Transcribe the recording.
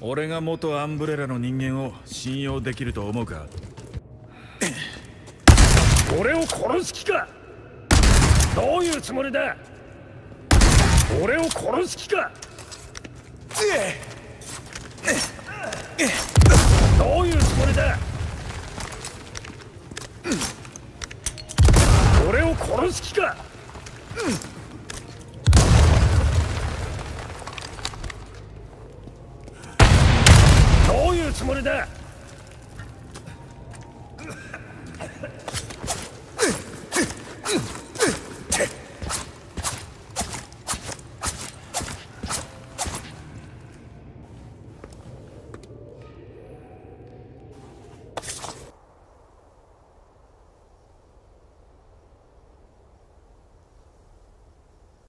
俺が元アンブレラの人間を信用できると思うか？俺を殺す気か？どういうつもりだ？俺を殺す気か？どういうつもりだ？俺を殺す気か？ういだ。